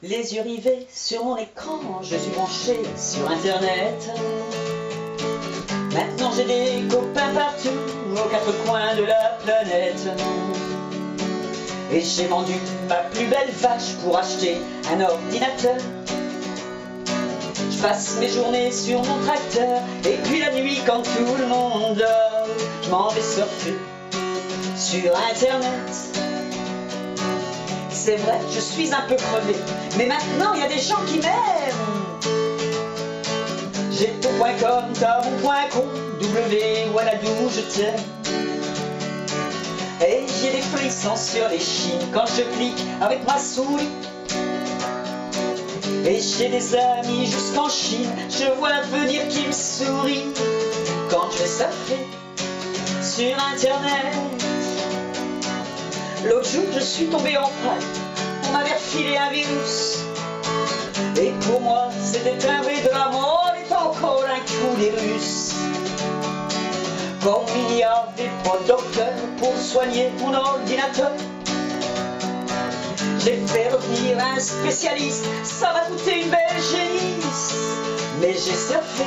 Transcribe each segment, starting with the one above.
Les yeux rivés sur mon écran, je suis branché sur internet. Maintenant j'ai des copains partout, aux quatre coins de la planète. Et j'ai vendu ma plus belle vache pour acheter un ordinateur. Je passe mes journées sur mon tracteur, et puis la nuit quand tout le monde dort, je m'en vais surfer sur internet. C'est vrai, je suis un peu crevé, mais maintenant il y a des gens qui m'aiment. J'ai tout.com, t'as mon.com, W, Wanadoo, je t'aime. Et j'ai des frissons sur les chines quand je clique avec ma souris. Et j'ai des amis jusqu'en Chine, je vois l'avenir qui me sourit quand je vais surfer sur internet. L'autre jour, je suis tombé en panne. On m'avait refilé un virus. Et pour moi, c'était un vrai drame. On est encore un coup des Russes. Comme il n'y avait pas de docteur pour soigner mon ordinateur. J'ai fait revenir un spécialiste. Ça m'a coûté une belle génisse. Mais j'ai surfé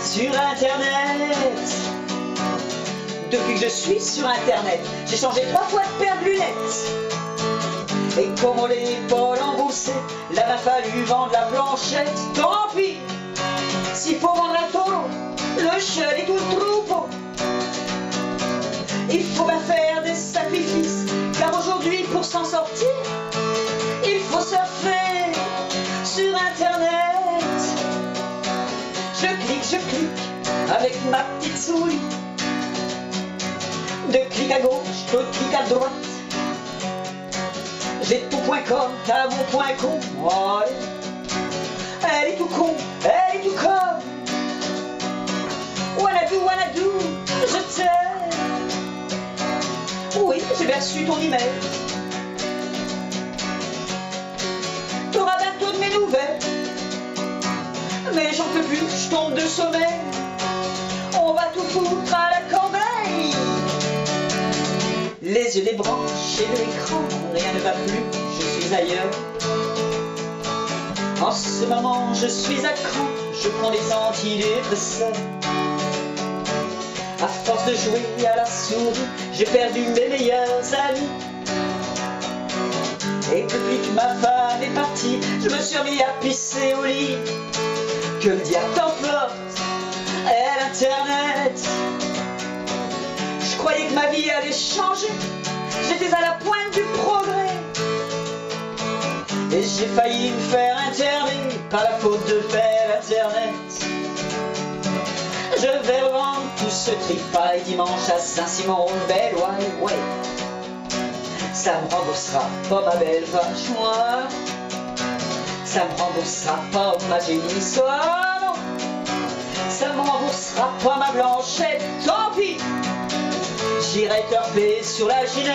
sur Internet. Depuis que je suis sur internet, j'ai changé trois fois de paire de lunettes. Et comme on les pas remboursé, là m'a fallu vendre la planchette. Tant pis, s'il faut vendre un taureau, le cheval et tout le troupeau. Il faut bien faire des sacrifices, car aujourd'hui pour s'en sortir, il faut surfer sur internet. Je clique, je clique avec ma petite souris. De clic à gauche, de clic à droite. J'ai tout.com, t'as mon point com. Ouais. Elle est tout con, elle est tout con. Wanadoo, wanadoo, je t'aime. Oui, j'ai bien reçu ton email. T'auras bientôt de mes nouvelles. Mais j'en peux plus, je tombe de sommeil. On va tout foutre à la Les yeux débranchés de l'écran, rien ne va plus, je suis ailleurs. En ce moment, je suis à cran, je prends des antidépresseurs. À force de jouer à la souris, j'ai perdu mes meilleurs amis. Et depuis que ma femme est partie, je me suis remis à pisser au lit. Que le diable croyais que ma vie allait changer, j'étais à la pointe du progrès. Et j'ai failli me faire interner par la faute de faire internet. Je vais revendre tout ce tripaille dimanche à Saint-Simon-Belle, ouais. Ça me remboursera pas ma belle vache, moi. Ça me remboursera pas ma génisse, oh non. Ça me remboursera pas ma blanchette, tant pis. J'irai taper sur la ginette.